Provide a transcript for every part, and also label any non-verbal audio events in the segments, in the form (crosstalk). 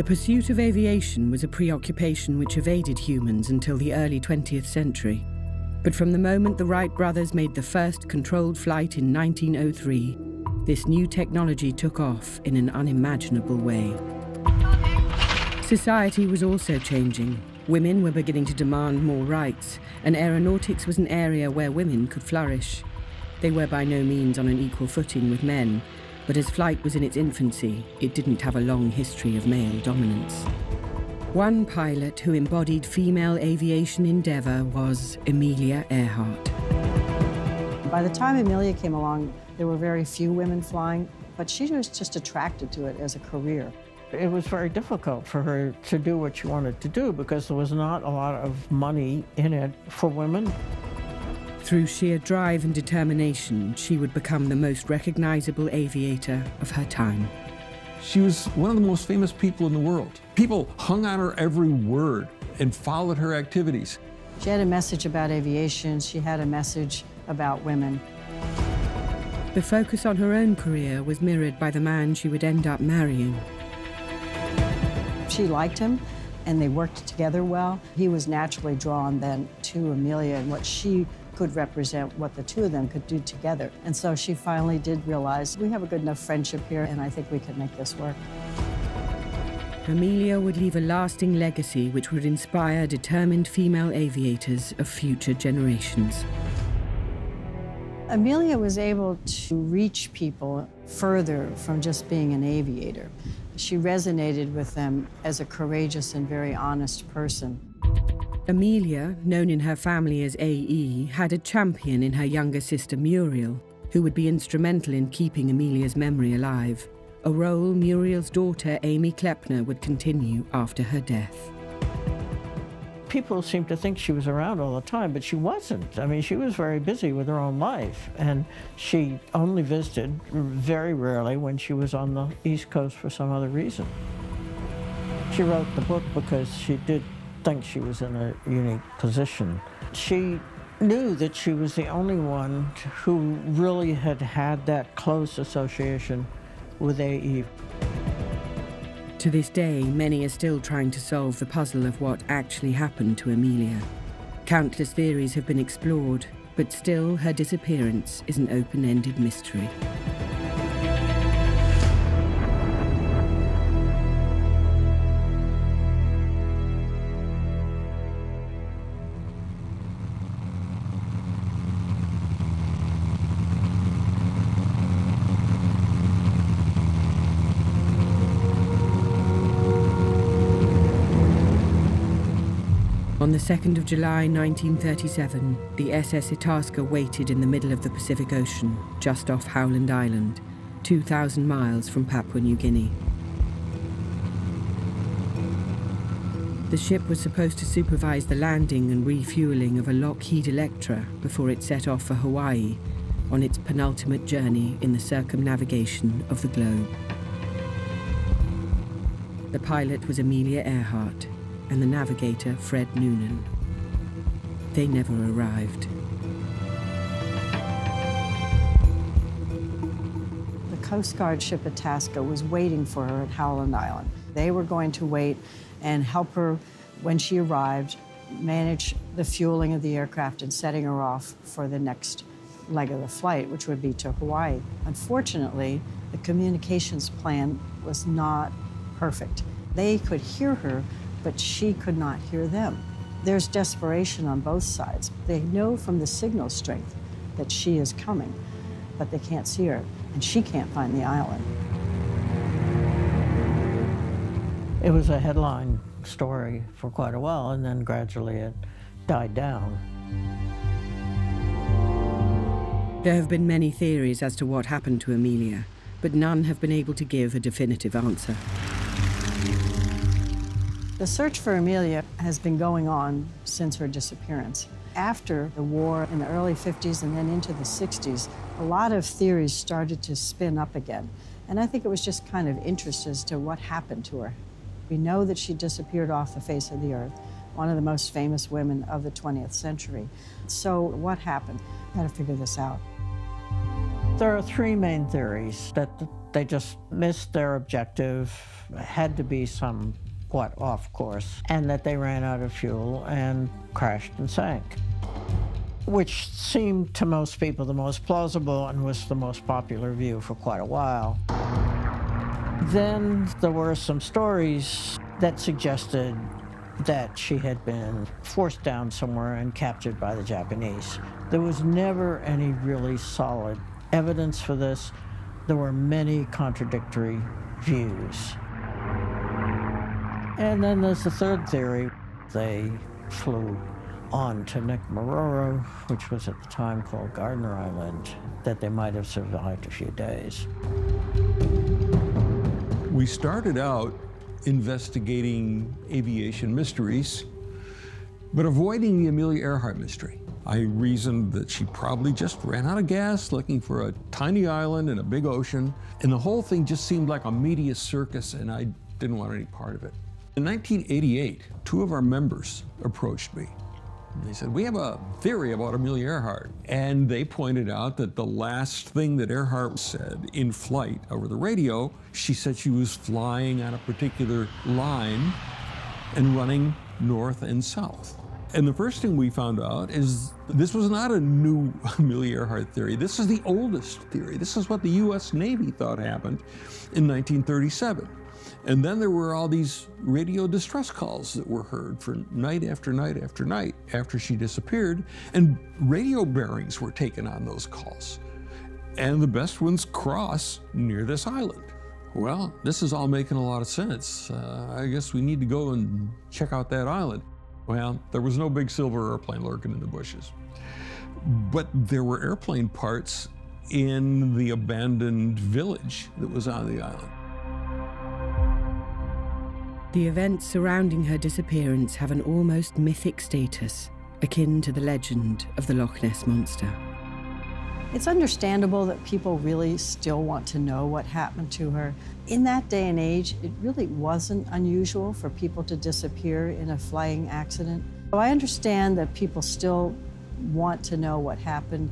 The pursuit of aviation was a preoccupation which evaded humans until the early 20th century. But from the moment the Wright brothers made the first controlled flight in 1903, this new technology took off in an unimaginable way. Society was also changing. Women were beginning to demand more rights, and aeronautics was an area where women could flourish. They were by no means on an equal footing with men, but as flight was in its infancy, it didn't have a long history of male dominance. One pilot who embodied female aviation endeavour was Amelia Earhart. By the time Amelia came along, there were very few women flying, but she was just attracted to it as a career. It was very difficult for her to do what she wanted to do because there was not a lot of money in it for women. Through sheer drive and determination, she would become the most recognizable aviator of her time. She was one of the most famous people in the world. People hung on her every word and followed her activities. She had a message about aviation, she had a message about women. The focus on her own career was mirrored by the man she would end up marrying. She liked him, and they worked together well. He was naturally drawn then to Amelia and what she could represent what the two of them could do together. And so she finally did realize we have a good enough friendship here, and I think we can make this work. Amelia would leave a lasting legacy which would inspire determined female aviators of future generations. Amelia was able to reach people further from just being an aviator. She resonated with them as a courageous and very honest person. Amelia, known in her family as A.E., had a champion in her younger sister Muriel, who would be instrumental in keeping Amelia's memory alive, a role Muriel's daughter Amy Kleppner would continue after her death. People seemed to think she was around all the time, but she wasn't. I mean, she was very busy with her own life, and she only visited very rarely when she was on the East Coast for some other reason. She wrote the book because she did think she was in a unique position. She knew that she was the only one who really had had that close association with AE. To this day, many are still trying to solve the puzzle of what actually happened to Amelia. Countless theories have been explored, but still her disappearance is an open-ended mystery. On the 2nd of July 1937, the SS Itasca waited in the middle of the Pacific Ocean, just off Howland Island, 2,000 miles from Papua New Guinea. The ship was supposed to supervise the landing and refueling of a Lockheed Electra before it set off for Hawaii on its penultimate journey in the circumnavigation of the globe. The pilot was Amelia Earhart, and the navigator, Fred Noonan. They never arrived. The Coast Guard ship Itasca was waiting for her at Howland Island. They were going to wait and help her when she arrived, manage the fueling of the aircraft and setting her off for the next leg of the flight, which would be to Hawaii. Unfortunately, the communications plan was not perfect. They could hear her, but she could not hear them. There's desperation on both sides. They know from the signal strength that she is coming, but they can't see her, and she can't find the island. It was a headline story for quite a while, and then gradually it died down. There have been many theories as to what happened to Amelia, but none have been able to give a definitive answer. The search for Amelia has been going on since her disappearance. After the war in the early 50s and then into the 60s, a lot of theories started to spin up again. And I think it was just kind of interest as to what happened to her. We know that she disappeared off the face of the earth, one of the most famous women of the 20th century. So what happened? Got to figure this out. There are three main theories that they just missed their objective, had to be somewhat off course, and that they ran out of fuel and crashed and sank. Which seemed to most people the most plausible and was the most popular view for quite a while. Then there were some stories that suggested that she had been forced down somewhere and captured by the Japanese. There was never any really solid evidence for this. There were many contradictory views. And then there's the third theory. They flew on to Nikumaroro, which was at the time called Gardner Island, that they might have survived a few days. We started out investigating aviation mysteries, but avoiding the Amelia Earhart mystery. I reasoned that she probably just ran out of gas looking for a tiny island in a big ocean, and the whole thing just seemed like a media circus, and I didn't want any part of it. In 1988, two of our members approached me they said, We have a theory about Amelia Earhart. And they pointed out that the last thing that Earhart said in flight over the radio, she said she was flying on a particular line and running north and south. And the first thing we found out is this was not a new (laughs) Amelia Earhart theory. This is the oldest theory. This is what the U.S. Navy thought happened in 1937. And then there were all these radio distress calls that were heard for night after night after night after she disappeared, and radio bearings were taken on those calls. And the best ones cross near this island. Well, this is all making a lot of sense. Uh, I guess we need to go and check out that island. Well, there was no big silver airplane lurking in the bushes. But there were airplane parts in the abandoned village that was on the island. The events surrounding her disappearance have an almost mythic status, akin to the legend of the Loch Ness Monster. It's understandable that people really still want to know what happened to her. In that day and age, it really wasn't unusual for people to disappear in a flying accident. So I understand that people still want to know what happened.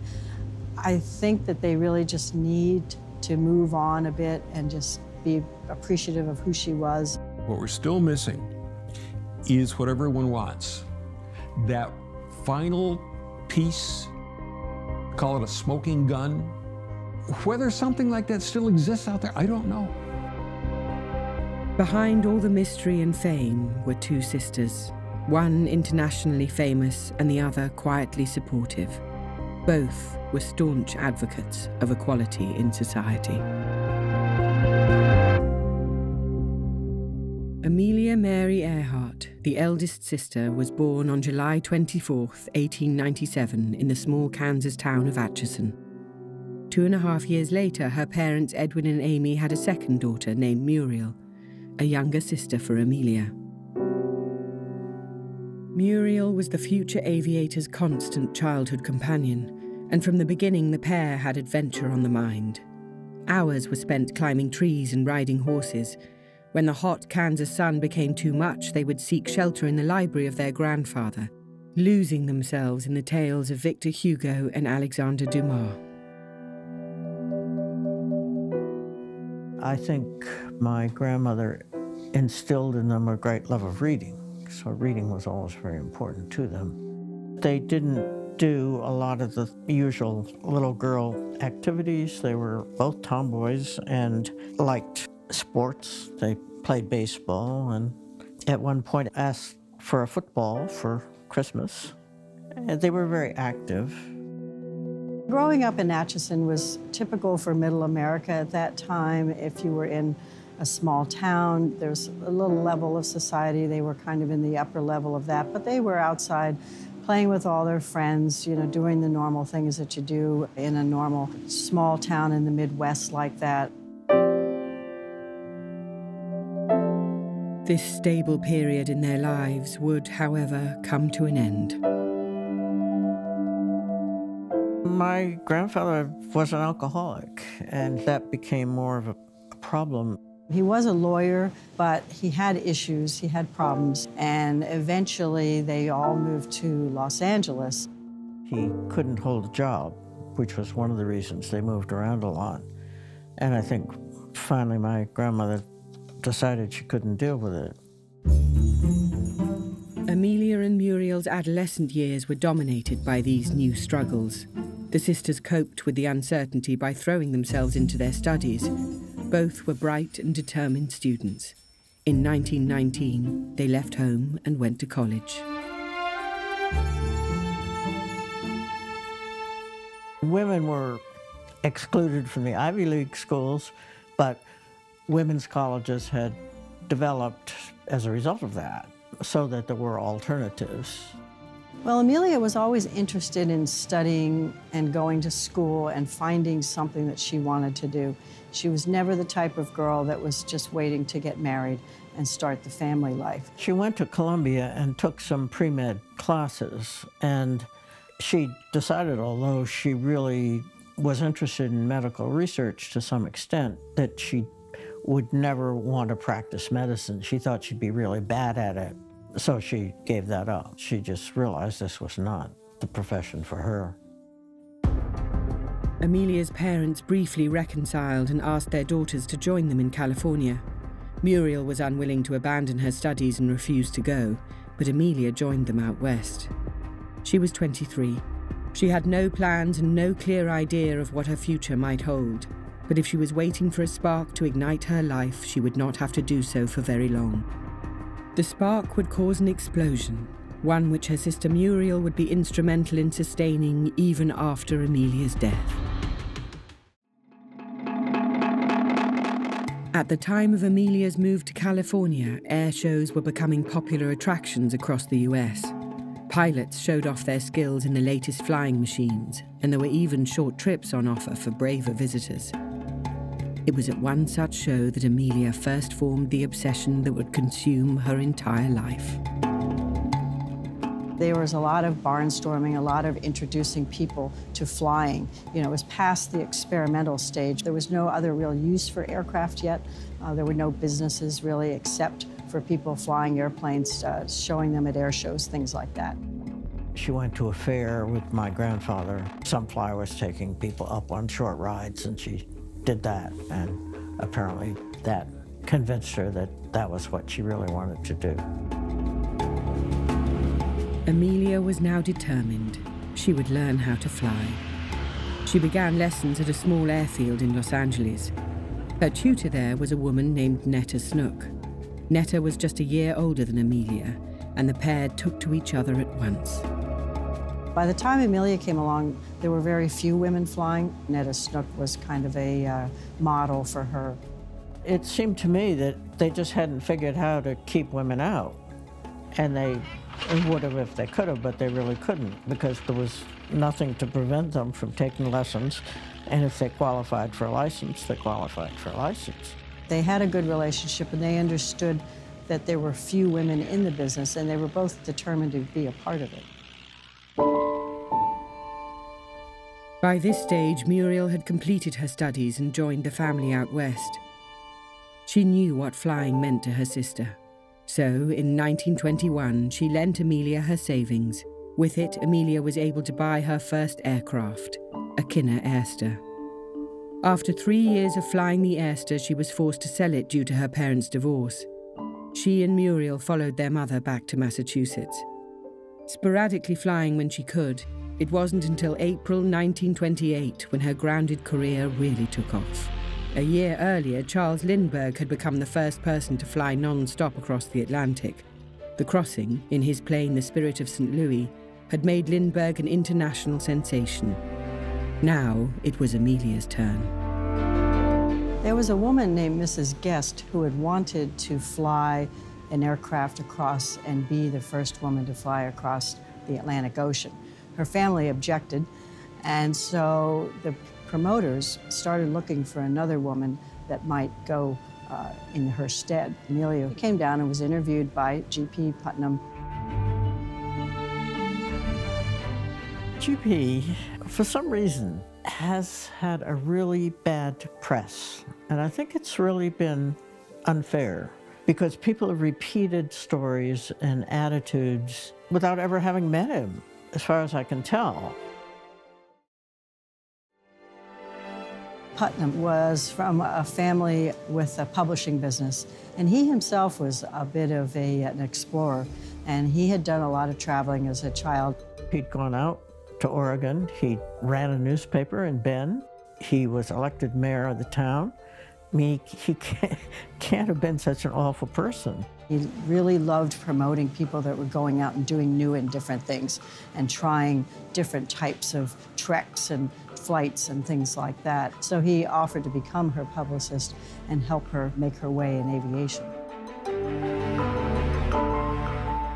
I think that they really just need to move on a bit and just be appreciative of who she was. What we're still missing is what everyone wants that final piece, call it a smoking gun. Whether something like that still exists out there, I don't know. Behind all the mystery and fame were two sisters, one internationally famous and the other quietly supportive. Both were staunch advocates of equality in society. Amelia Mary Earhart, the eldest sister, was born on July 24, 1897, in the small Kansas town of Atchison. Two and a half years later, her parents Edwin and Amy had a second daughter named Muriel, a younger sister for Amelia. Muriel was the future aviator's constant childhood companion, and from the beginning the pair had adventure on the mind. Hours were spent climbing trees and riding horses, when the hot Kansas sun became too much, they would seek shelter in the library of their grandfather, losing themselves in the tales of Victor Hugo and Alexander Dumas. I think my grandmother instilled in them a great love of reading, so reading was always very important to them. They didn't do a lot of the usual little girl activities. They were both tomboys and liked sports. They played baseball and at one point asked for a football for Christmas. And they were very active. Growing up in Atchison was typical for middle America at that time. If you were in a small town, there's a little level of society. They were kind of in the upper level of that, but they were outside playing with all their friends, you know, doing the normal things that you do in a normal small town in the Midwest like that. This stable period in their lives would, however, come to an end. My grandfather was an alcoholic, and that became more of a problem. He was a lawyer, but he had issues, he had problems, and eventually they all moved to Los Angeles. He couldn't hold a job, which was one of the reasons they moved around a lot. And I think finally my grandmother decided she couldn't deal with it. Amelia and Muriel's adolescent years were dominated by these new struggles. The sisters coped with the uncertainty by throwing themselves into their studies. Both were bright and determined students. In 1919, they left home and went to college. Women were excluded from the Ivy League schools, but women's colleges had developed as a result of that, so that there were alternatives. Well, Amelia was always interested in studying and going to school and finding something that she wanted to do. She was never the type of girl that was just waiting to get married and start the family life. She went to Columbia and took some pre med classes, and she decided, although she really was interested in medical research to some extent, that she would never want to practice medicine. She thought she'd be really bad at it. So she gave that up. She just realized this was not the profession for her. Amelia's parents briefly reconciled and asked their daughters to join them in California. Muriel was unwilling to abandon her studies and refused to go, but Amelia joined them out west. She was 23. She had no plans and no clear idea of what her future might hold. But if she was waiting for a spark to ignite her life, she would not have to do so for very long. The spark would cause an explosion, one which her sister Muriel would be instrumental in sustaining even after Amelia's death. At the time of Amelia's move to California, air shows were becoming popular attractions across the US. Pilots showed off their skills in the latest flying machines, and there were even short trips on offer for braver visitors. It was at one such show that Amelia first formed the obsession that would consume her entire life. There was a lot of barnstorming, a lot of introducing people to flying. You know, it was past the experimental stage. There was no other real use for aircraft yet. Uh, there were no businesses really except for people flying airplanes, uh, showing them at air shows, things like that. She went to a fair with my grandfather. Some Sunflower was taking people up on short rides, and she did that. And apparently that convinced her that that was what she really wanted to do. Amelia was now determined she would learn how to fly. She began lessons at a small airfield in Los Angeles. Her tutor there was a woman named Neta Snook. Netta was just a year older than Amelia, and the pair took to each other at once. By the time Amelia came along, there were very few women flying. Neta Snook was kind of a uh, model for her. It seemed to me that they just hadn't figured how to keep women out. And they would have if they could have, but they really couldn't because there was nothing to prevent them from taking lessons. And if they qualified for a license, they qualified for a license. They had a good relationship and they understood that there were few women in the business and they were both determined to be a part of it. By this stage, Muriel had completed her studies and joined the family out west. She knew what flying meant to her sister. So, in 1921, she lent Amelia her savings. With it, Amelia was able to buy her first aircraft, a Kinner Airster. After three years of flying the Airster, she was forced to sell it due to her parents' divorce. She and Muriel followed their mother back to Massachusetts. Sporadically flying when she could, it wasn't until April 1928 when her grounded career really took off. A year earlier, Charles Lindbergh had become the first person to fly non stop across the Atlantic. The crossing, in his plane The Spirit of St. Louis, had made Lindbergh an international sensation. Now it was Amelia's turn. There was a woman named Mrs. Guest who had wanted to fly an aircraft across and be the first woman to fly across the Atlantic Ocean. Her family objected, and so the promoters started looking for another woman that might go uh, in her stead. Amelia came down and was interviewed by G.P. Putnam. GP, for some reason, has had a really bad press. And I think it's really been unfair because people have repeated stories and attitudes without ever having met him, as far as I can tell. Putnam was from a family with a publishing business, and he himself was a bit of a, an explorer, and he had done a lot of traveling as a child. He'd gone out to Oregon. He ran a newspaper in Bend. He was elected mayor of the town. I mean, he can't, (laughs) can't have been such an awful person. He really loved promoting people that were going out and doing new and different things and trying different types of treks and flights and things like that. So he offered to become her publicist and help her make her way in aviation.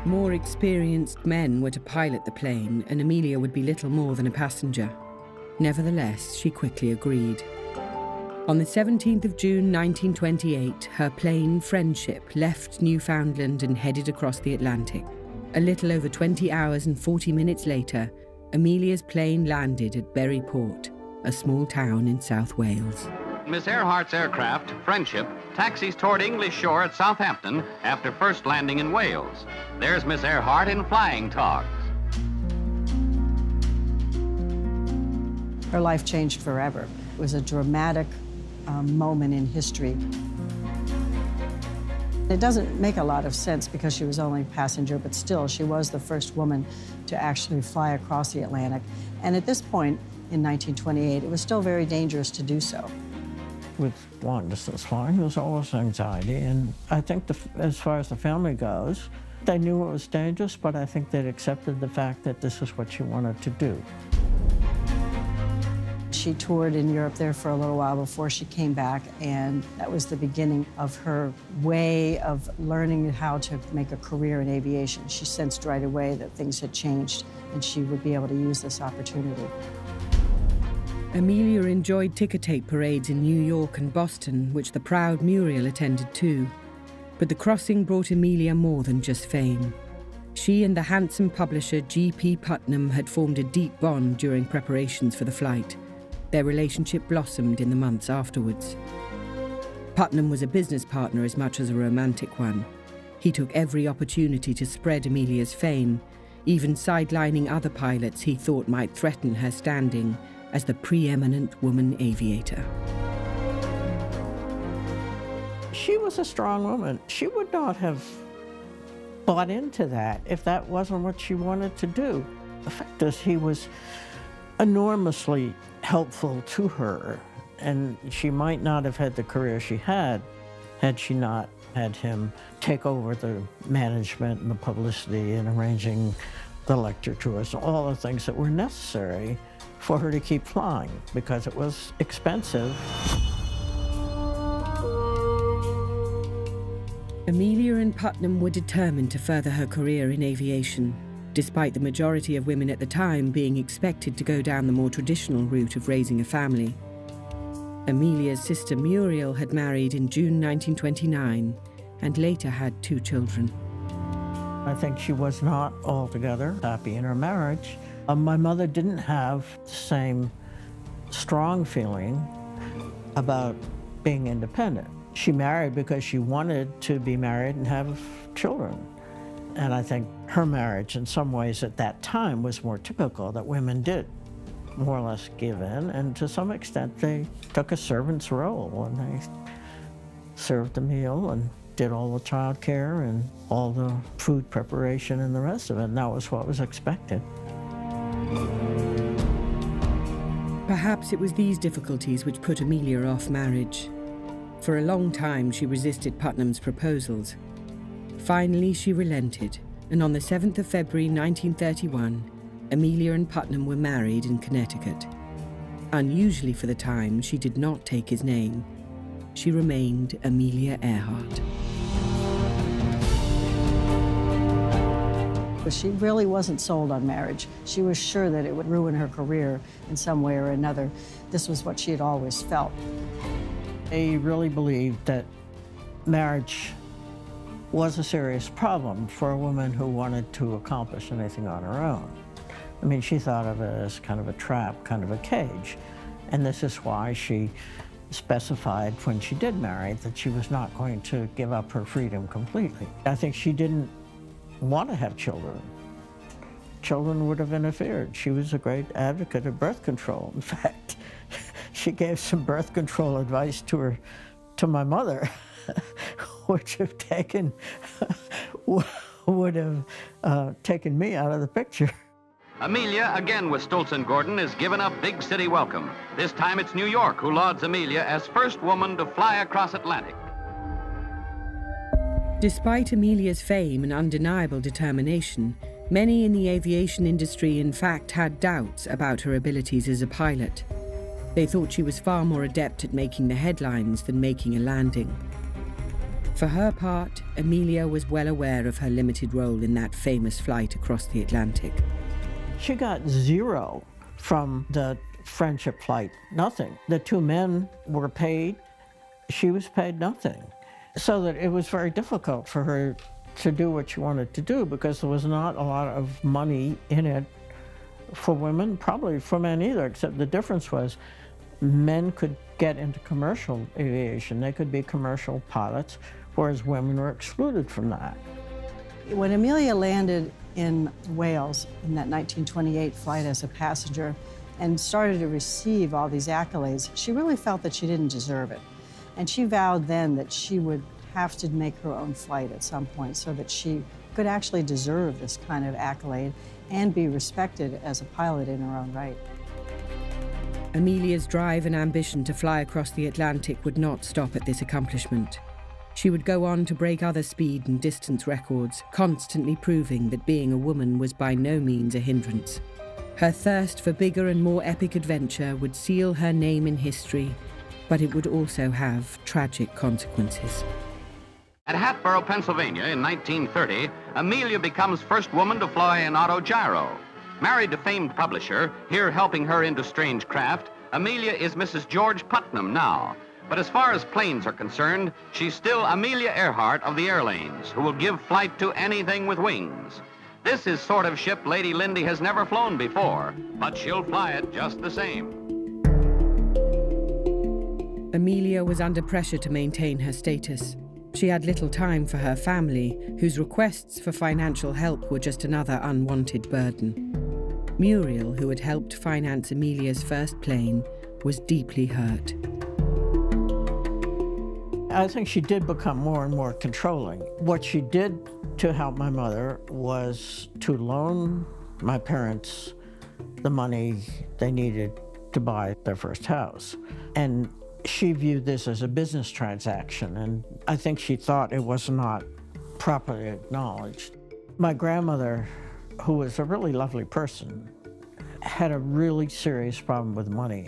More experienced men were to pilot the plane, and Amelia would be little more than a passenger. Nevertheless, she quickly agreed. On the 17th of June 1928, her plane Friendship left Newfoundland and headed across the Atlantic. A little over 20 hours and 40 minutes later, Amelia's plane landed at Burry Port, a small town in South Wales. Miss Earhart's aircraft, Friendship, taxis toward English shore at Southampton after first landing in Wales. There's Miss Earhart in flying togs. Her life changed forever. It was a dramatic um, moment in history. It doesn't make a lot of sense because she was only a passenger, but still, she was the first woman to actually fly across the Atlantic. And at this point, in 1928, it was still very dangerous to do so. With long distance flying, there was always anxiety. And I think the, as far as the family goes, they knew it was dangerous, but I think they'd accepted the fact that this is what she wanted to do. She toured in Europe there for a little while before she came back, and that was the beginning of her way of learning how to make a career in aviation. She sensed right away that things had changed and she would be able to use this opportunity. Amelia enjoyed ticker tape parades in New York and Boston, which the proud Muriel attended too. But the crossing brought Amelia more than just fame. She and the handsome publisher G.P. Putnam had formed a deep bond during preparations for the flight. Their relationship blossomed in the months afterwards. Putnam was a business partner as much as a romantic one. He took every opportunity to spread Amelia's fame, even sidelining other pilots he thought might threaten her standing as the preeminent woman aviator. She was a strong woman. She would not have bought into that if that wasn't what she wanted to do. The fact is, he was enormously helpful to her, and she might not have had the career she had had she not had him take over the management and the publicity and arranging the lecture tours, all the things that were necessary for her to keep flying because it was expensive. Amelia and Putnam were determined to further her career in aviation despite the majority of women at the time being expected to go down the more traditional route of raising a family. Amelia's sister Muriel had married in June 1929 and later had two children. I think she was not altogether happy in her marriage. Uh, my mother didn't have the same strong feeling about being independent. She married because she wanted to be married and have children. And I think her marriage, in some ways at that time, was more typical that women did more or less give in. And to some extent, they took a servant's role and they served the meal and did all the child care and all the food preparation and the rest of it. And that was what was expected. Perhaps it was these difficulties which put Amelia off marriage. For a long time, she resisted Putnam's proposals, Finally, she relented, and on the 7th of February 1931, Amelia and Putnam were married in Connecticut. Unusually for the time, she did not take his name. She remained Amelia Earhart. But she really wasn't sold on marriage. She was sure that it would ruin her career in some way or another. This was what she had always felt. They really believed that marriage was a serious problem for a woman who wanted to accomplish anything on her own. I mean, she thought of it as kind of a trap, kind of a cage. And this is why she specified when she did marry that she was not going to give up her freedom completely. I think she didn't want to have children. Children would have interfered. She was a great advocate of birth control. In (laughs) fact, she gave some birth control advice to her, to my mother, (laughs) which (laughs) have taken, (laughs) would have uh, taken me out of the picture. Amelia, again with Stultz and Gordon, is given a big city welcome. This time it's New York who lauds Amelia as first woman to fly across Atlantic. Despite Amelia's fame and undeniable determination, many in the aviation industry in fact had doubts about her abilities as a pilot. They thought she was far more adept at making the headlines than making a landing. For her part, Amelia was well aware of her limited role in that famous flight across the Atlantic. She got zero from the friendship flight, nothing. The two men were paid, she was paid nothing. So that it was very difficult for her to do what she wanted to do because there was not a lot of money in it for women, probably for men either, except the difference was men could get into commercial aviation. They could be commercial pilots, whereas women were excluded from that. When Amelia landed in Wales in that 1928 flight as a passenger and started to receive all these accolades, she really felt that she didn't deserve it. And she vowed then that she would have to make her own flight at some point so that she could actually deserve this kind of accolade and be respected as a pilot in her own right. Amelia's drive and ambition to fly across the Atlantic would not stop at this accomplishment. She would go on to break other speed and distance records, constantly proving that being a woman was by no means a hindrance. Her thirst for bigger and more epic adventure would seal her name in history, but it would also have tragic consequences. At Hatboro, Pennsylvania in 1930, Amelia becomes first woman to fly an autogyro. Married to famed publisher, here helping her into strange craft, Amelia is Mrs. George Putnam now, but as far as planes are concerned, she's still Amelia Earhart of the Airlanes, who will give flight to anything with wings. This is sort of ship Lady Lindy has never flown before, but she'll fly it just the same. Amelia was under pressure to maintain her status. She had little time for her family, whose requests for financial help were just another unwanted burden. Muriel, who had helped finance Amelia's first plane, was deeply hurt. I think she did become more and more controlling. What she did to help my mother was to loan my parents the money they needed to buy their first house. And she viewed this as a business transaction, and I think she thought it was not properly acknowledged. My grandmother, who was a really lovely person, had a really serious problem with money.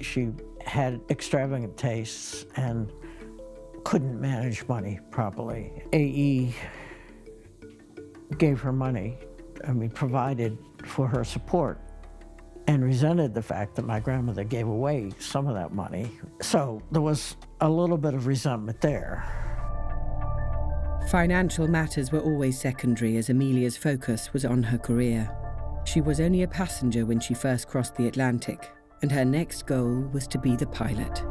She had extravagant tastes and couldn't manage money properly. AE gave her money, I mean, provided for her support, and resented the fact that my grandmother gave away some of that money. So there was a little bit of resentment there. Financial matters were always secondary as Amelia's focus was on her career. She was only a passenger when she first crossed the Atlantic, and her next goal was to be the pilot.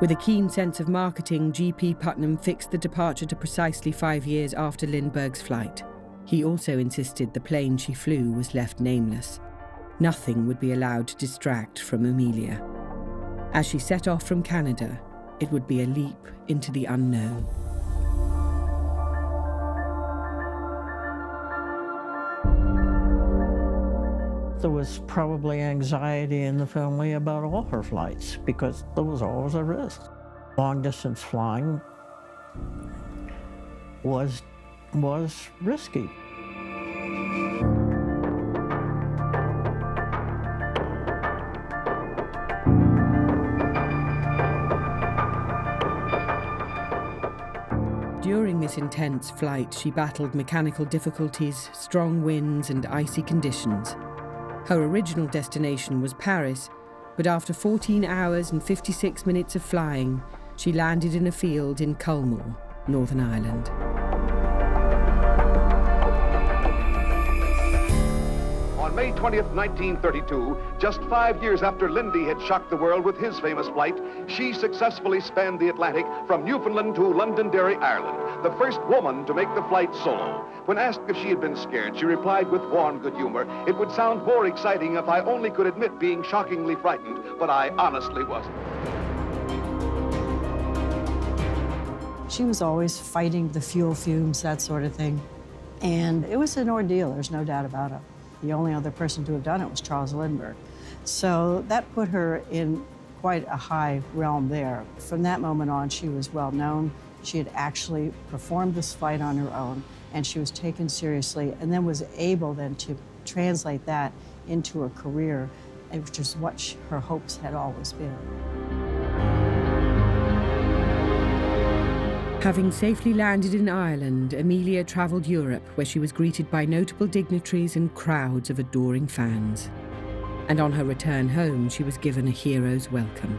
With a keen sense of marketing, G.P. Putnam fixed the departure to precisely five years after Lindbergh's flight. He also insisted the plane she flew was left nameless. Nothing would be allowed to distract from Amelia. As she set off from Canada, it would be a leap into the unknown. There was probably anxiety in the family about all her flights because there was always a risk. Long distance flying was, was risky. During this intense flight, she battled mechanical difficulties, strong winds, and icy conditions. Her original destination was Paris, but after 14 hours and 56 minutes of flying, she landed in a field in Culmore, Northern Ireland. On May 20th, 1932, just five years after Lindy had shocked the world with his famous flight, she successfully spanned the Atlantic from Newfoundland to Londonderry, Ireland, the first woman to make the flight solo. When asked if she had been scared, she replied with warm good humor, it would sound more exciting if I only could admit being shockingly frightened, but I honestly wasn't. She was always fighting the fuel fumes, that sort of thing. And it was an ordeal, there's no doubt about it. The only other person to have done it was Charles Lindbergh. So that put her in quite a high realm there. From that moment on, she was well known. She had actually performed this flight on her own, and she was taken seriously, and then was able then to translate that into a career, which is what her hopes had always been. Having safely landed in Ireland, Amelia travelled Europe, where she was greeted by notable dignitaries and crowds of adoring fans. And on her return home, she was given a hero's welcome.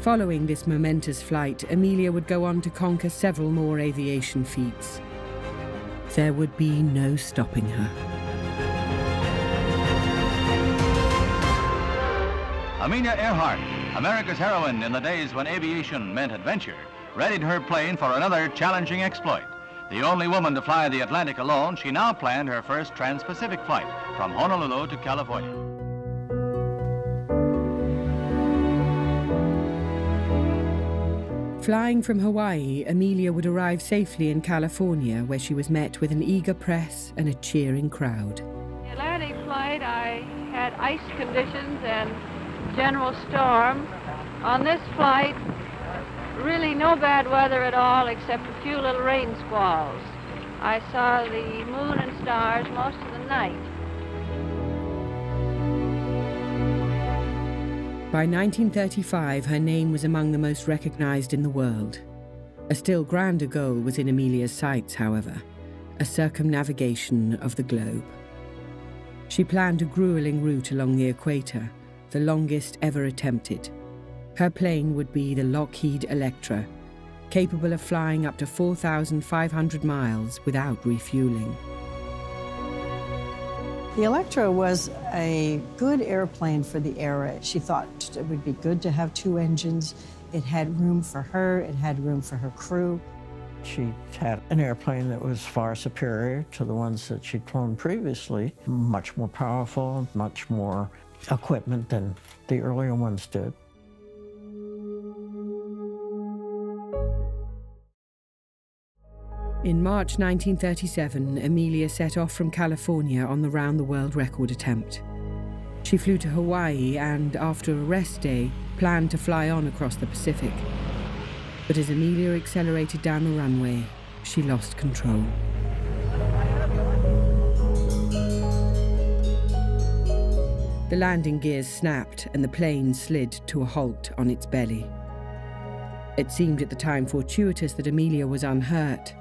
Following this momentous flight, Amelia would go on to conquer several more aviation feats. There would be no stopping her. Amelia Earhart America's heroine in the days when aviation meant adventure, readied her plane for another challenging exploit. The only woman to fly the Atlantic alone, she now planned her first trans-Pacific flight from Honolulu to California. Flying from Hawaii, Amelia would arrive safely in California, where she was met with an eager press and a cheering crowd. The Atlantic flight, I had ice conditions and general storm. On this flight, really no bad weather at all except a few little rain squalls. I saw the moon and stars most of the night. By 1935, her name was among the most recognized in the world. A still grander goal was in Amelia's sights, however a circumnavigation of the globe. She planned a grueling route along the equator the longest ever attempted. Her plane would be the Lockheed Electra, capable of flying up to 4,500 miles without refueling. The Electra was a good airplane for the era. She thought it would be good to have two engines. It had room for her, it had room for her crew. She had an airplane that was far superior to the ones that she'd flown previously, much more powerful, much more equipment than the earlier ones did. In March 1937, Amelia set off from California on the round the world record attempt. She flew to Hawaii and, after a rest day, planned to fly on across the Pacific. But as Amelia accelerated down the runway, she lost control. The landing gears snapped and the plane slid to a halt on its belly. It seemed at the time fortuitous that Amelia was unhurt.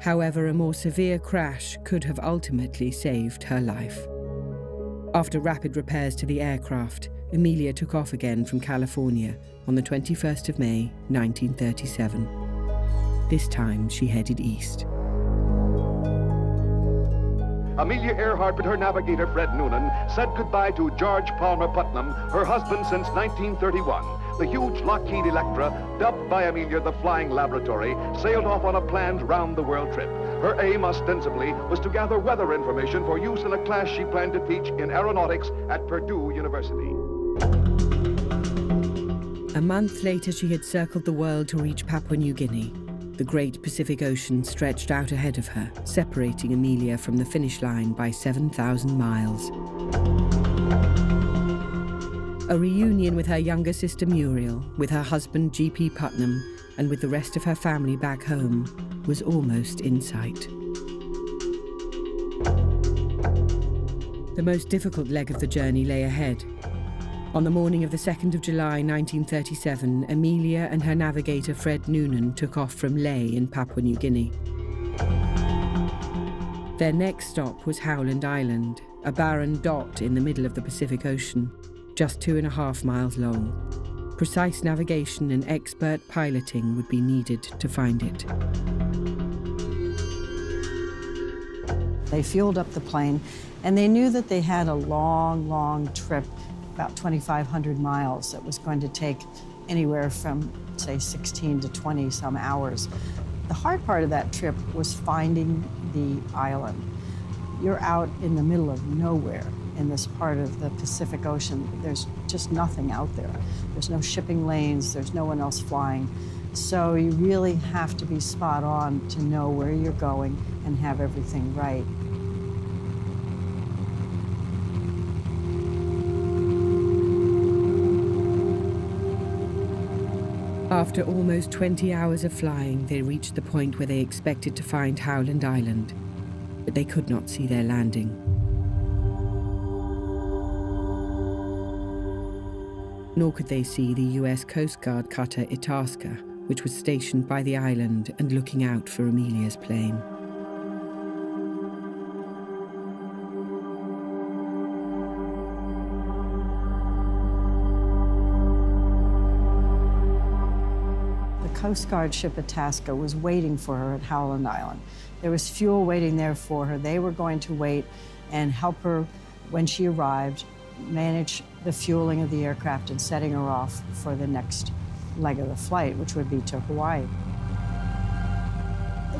However, a more severe crash could have ultimately saved her life. After rapid repairs to the aircraft, Amelia took off again from California on the 21st of May, 1937. This time she headed east. Amelia Earhart and her navigator, Fred Noonan, said goodbye to George Palmer Putnam, her husband since 1931. The huge Lockheed Electra, dubbed by Amelia the Flying Laboratory, sailed off on a planned round-the-world trip. Her aim, ostensibly, was to gather weather information for use in a class she planned to teach in aeronautics at Purdue University. A month later, she had circled the world to reach Papua New Guinea. The great Pacific Ocean stretched out ahead of her, separating Amelia from the finish line by 7,000 miles. A reunion with her younger sister Muriel, with her husband G.P. Putnam, and with the rest of her family back home was almost in sight. The most difficult leg of the journey lay ahead, on the morning of the 2nd of July 1937, Amelia and her navigator Fred Noonan took off from Lae in Papua New Guinea. Their next stop was Howland Island, a barren dot in the middle of the Pacific Ocean, just two and a half miles long. Precise navigation and expert piloting would be needed to find it. They fueled up the plane, and they knew that they had a long, long trip, about 2,500 miles, that was going to take anywhere from, say, 16 to 20 some hours. The hard part of that trip was finding the island. You're out in the middle of nowhere in this part of the Pacific Ocean. There's just nothing out there. There's no shipping lanes, there's no one else flying. So you really have to be spot on to know where you're going and have everything right. After almost 20 hours of flying, they reached the point where they expected to find Howland Island, but they could not see their landing. Nor could they see the US Coast Guard cutter Itasca, which was stationed by the island and looking out for Amelia's plane. Coast Guard ship Itasca was waiting for her at Howland Island. There was fuel waiting there for her. They were going to wait and help her when she arrived manage the fueling of the aircraft and setting her off for the next leg of the flight, which would be to Hawaii.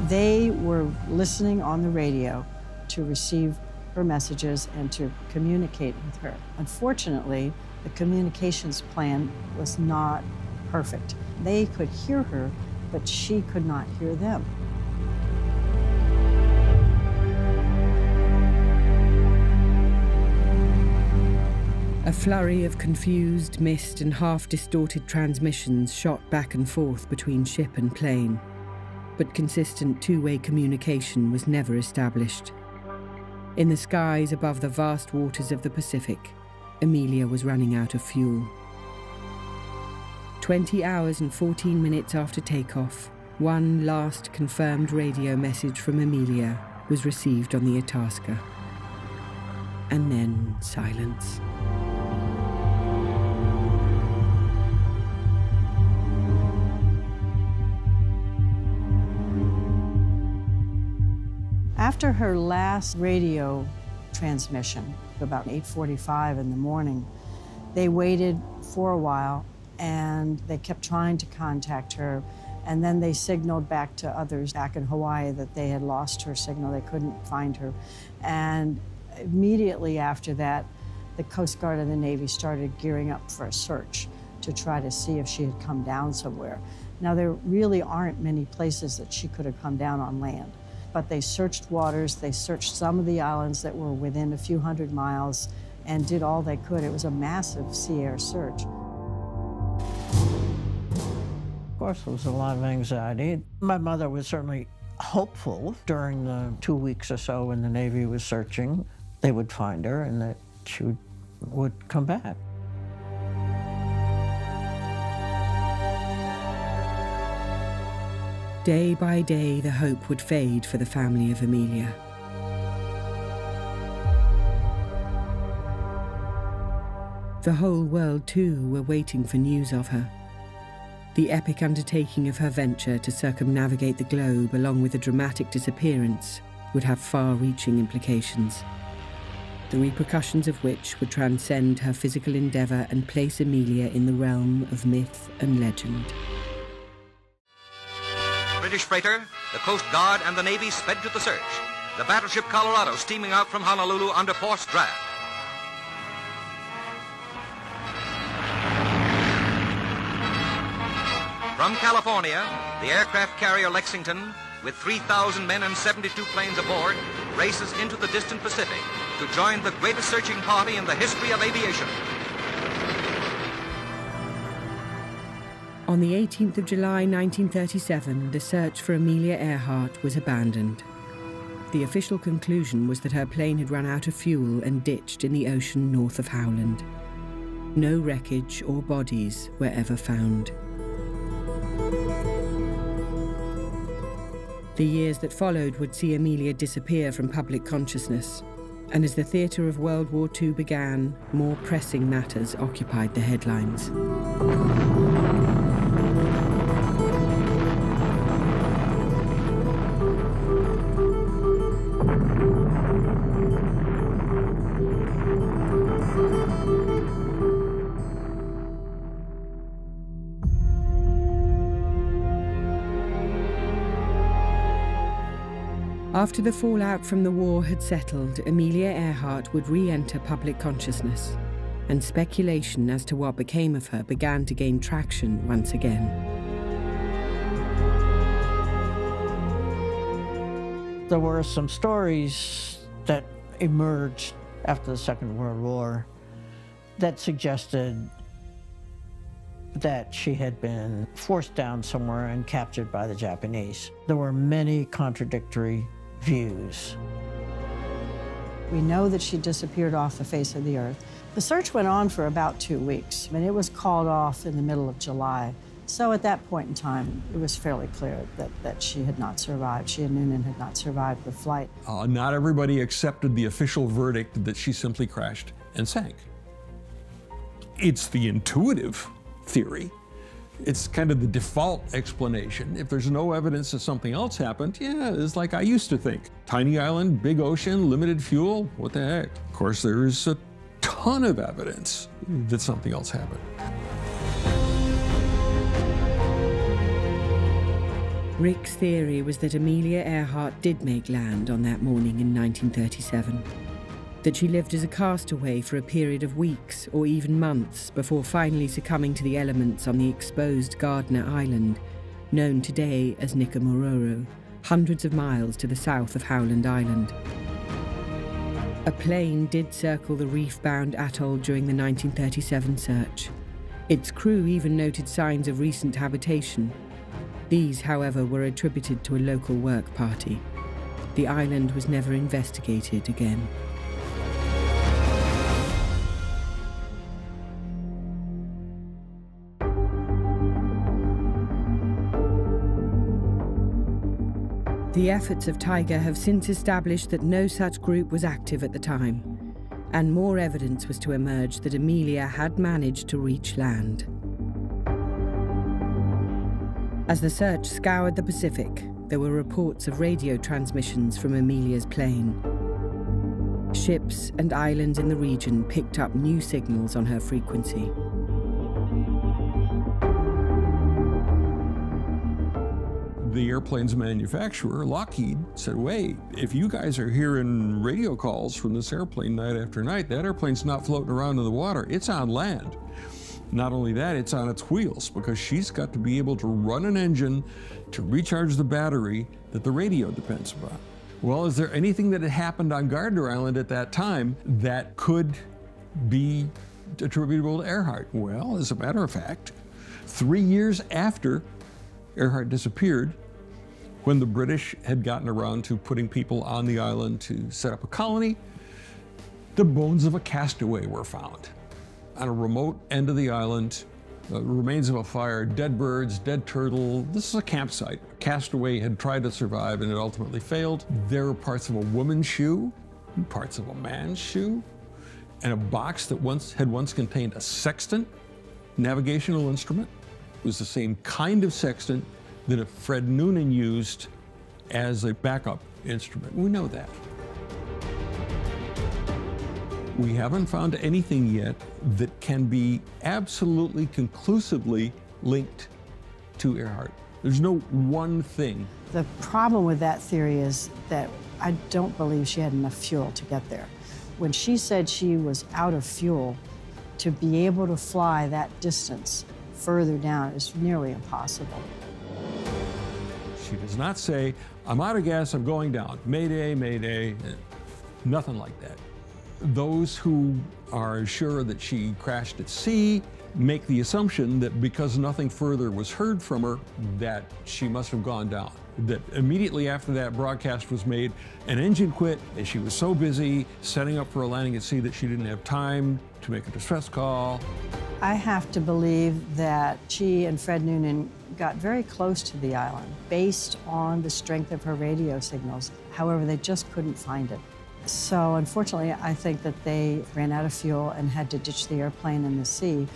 They were listening on the radio to receive her messages and to communicate with her. Unfortunately, the communications plan was not perfect. They could hear her, but she could not hear them. A flurry of confused, missed and half distorted transmissions shot back and forth between ship and plane. But consistent two way communication was never established. In the skies above the vast waters of the Pacific, Amelia was running out of fuel. 20 hours and 14 minutes after takeoff, one last confirmed radio message from Amelia was received on the Itasca. And then silence. After her last radio transmission, about 8.45 in the morning, they waited for a while and they kept trying to contact her. And then they signaled back to others back in Hawaii that they had lost her signal, they couldn't find her. And immediately after that, the Coast Guard and the Navy started gearing up for a search to try to see if she had come down somewhere. Now, there really aren't many places that she could have come down on land, but they searched waters, they searched some of the islands that were within a few hundred miles and did all they could. It was a massive sea air search course, there was a lot of anxiety. My mother was certainly hopeful during the two weeks or so when the Navy was searching, they would find her and that she would, would come back. Day by day, the hope would fade for the family of Amelia. The whole world, too, were waiting for news of her. The epic undertaking of her venture to circumnavigate the globe, along with the dramatic disappearance, would have far reaching implications, the repercussions of which would transcend her physical endeavour and place Amelia in the realm of myth and legend. British freighter, the Coast Guard, and the Navy sped to the search. The battleship Colorado steaming out from Honolulu under forced draft. From California, the aircraft carrier Lexington, with 3,000 men and 72 planes aboard, races into the distant Pacific to join the greatest searching party in the history of aviation. On the 18th of July 1937, the search for Amelia Earhart was abandoned. The official conclusion was that her plane had run out of fuel and ditched in the ocean north of Howland. No wreckage or bodies were ever found. The years that followed would see Amelia disappear from public consciousness, and as the theatre of World War II began, more pressing matters occupied the headlines. After the fallout from the war had settled, Amelia Earhart would re enter public consciousness, and speculation as to what became of her began to gain traction once again. There were some stories that emerged after the Second World War that suggested that she had been forced down somewhere and captured by the Japanese. There were many contradictory views. We know that she disappeared off the face of the earth. The search went on for about two weeks, and it was called off in the middle of July. So at that point in time, it was fairly clear that, that she had not survived. She and Noonan had not survived the flight. Uh, not everybody accepted the official verdict that she simply crashed and sank. It's the intuitive theory it's kind of the default explanation. If there's no evidence that something else happened, yeah, it's like I used to think. Tiny island, big ocean, limited fuel, what the heck? Of course, there's a ton of evidence that something else happened. Ric's theory was that Amelia Earhart did make land on that morning in 1937 that she lived as a castaway for a period of weeks or even months before finally succumbing to the elements on the exposed Gardner Island, known today as Nikumaroro, hundreds of miles to the south of Howland Island. A plane did circle the reef bound atoll during the 1937 search. Its crew even noted signs of recent habitation. These, however, were attributed to a local work party. The island was never investigated again. The efforts of TIGHAR have since established that no such group was active at the time, and more evidence was to emerge that Amelia had managed to reach land. As the search scoured the Pacific, there were reports of radio transmissions from Amelia's plane. Ships and islands in the region picked up new signals on her frequency. The airplane's manufacturer, Lockheed, said, wait, if you guys are hearing radio calls from this airplane night after night, that airplane's not floating around in the water, it's on land. Not only that, it's on its wheels because she's got to be able to run an engine to recharge the battery that the radio depends upon. Well, is there anything that had happened on Gardner Island at that time that could be attributable to Earhart? Well, as a matter of fact, three years after Earhart disappeared, when the British had gotten around to putting people on the island to set up a colony, the bones of a castaway were found. On a remote end of the island, uh, remains of a fire, dead birds, dead turtle. This is a campsite. A castaway had tried to survive and it ultimately failed. There were parts of a woman's shoe, parts of a man's shoe, and a box that once had once contained a sextant, navigational instrument. It was the same kind of sextant that Fred Noonan used as a backup instrument. We know that. We haven't found anything yet that can be absolutely conclusively linked to Earhart. There's no one thing. The problem with that theory is that I don't believe she had enough fuel to get there. When she said she was out of fuel, to be able to fly that distance further down is nearly impossible. She does not say, I'm out of gas, I'm going down. Mayday, mayday, eh, nothing like that. Those who are sure that she crashed at sea make the assumption that because nothing further was heard from her, that she must have gone down. That immediately after that broadcast was made, an engine quit and she was so busy setting up for a landing at sea that she didn't have time to make a distress call. I have to believe that she and Fred Noonan got very close to the island based on the strength of her radio signals. However, they just couldn't find it. So unfortunately, I think that they ran out of fuel and had to ditch the airplane in the sea.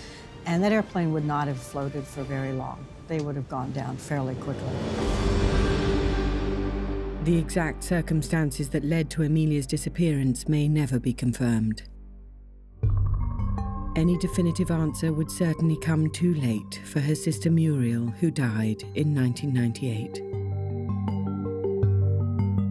And that airplane would not have floated for very long. They would have gone down fairly quickly. The exact circumstances that led to Amelia's disappearance may never be confirmed. Any definitive answer would certainly come too late for her sister Muriel, who died in 1998.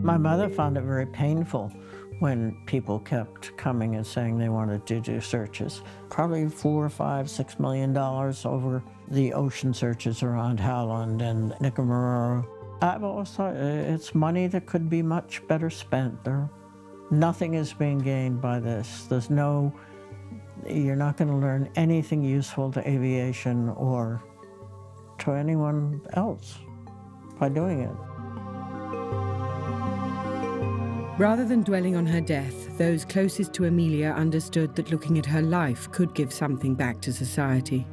My mother found it very painful when people kept coming and saying they wanted to do searches. Probably four or five, six million dollars over the ocean searches around Howland and Nikumaroro. I've always thought uh, it's money that could be much better spent. There, nothing is being gained by this. There's no, you're not going to learn anything useful to aviation or to anyone else by doing it. Rather than dwelling on her death, those closest to Amelia understood that looking at her life could give something back to society.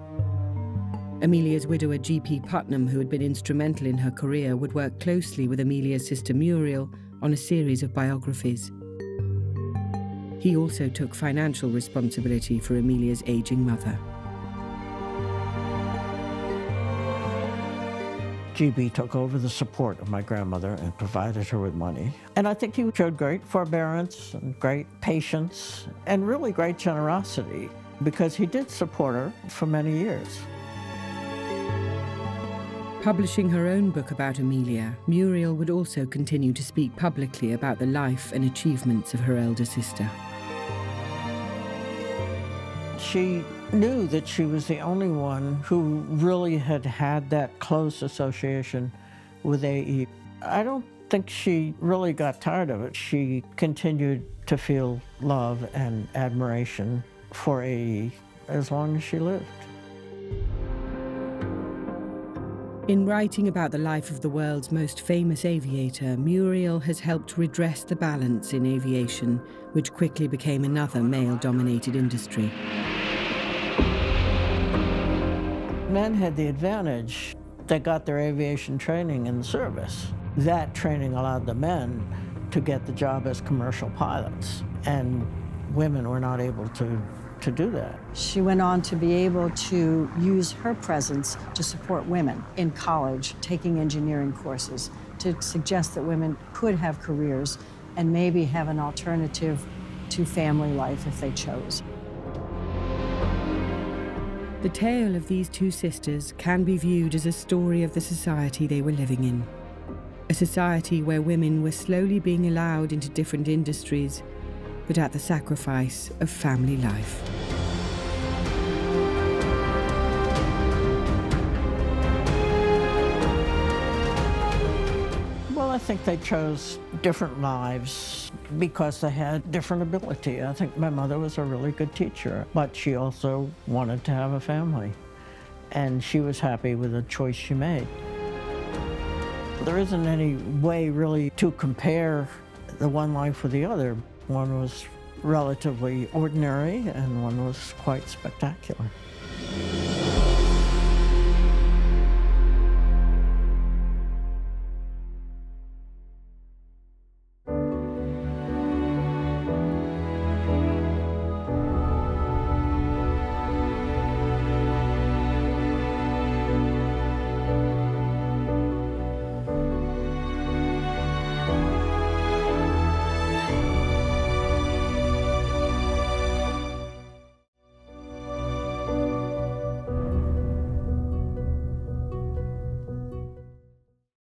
Amelia's widower, G.P. Putnam, who had been instrumental in her career, would work closely with Amelia's sister Muriel on a series of biographies. He also took financial responsibility for Amelia's aging mother. GP took over the support of my grandmother and provided her with money. And I think he showed great forbearance and great patience and really great generosity because he did support her for many years. Publishing her own book about Amelia, Muriel would also continue to speak publicly about the life and achievements of her elder sister. She knew that she was the only one who really had had that close association with AE. I don't think she really got tired of it. She continued to feel love and admiration for AE as long as she lived. In writing about the life of the world's most famous aviator, Muriel has helped redress the balance in aviation, which quickly became another male dominated industry. Men had the advantage. They got their aviation training in the service. That training allowed the men to get the job as commercial pilots, and women were not able to, to do that. She went on to be able to use her presence to support women in college, taking engineering courses, to suggest that women could have careers and maybe have an alternative to family life if they chose. The tale of these two sisters can be viewed as a story of the society they were living in. A society where women were slowly being allowed into different industries, but at the sacrifice of family life. Well, I think they chose different lives because they had different ability. I think my mother was a really good teacher, but she also wanted to have a family. And she was happy with the choice she made. There isn't any way really to compare the one life with the other. One was relatively ordinary and one was quite spectacular.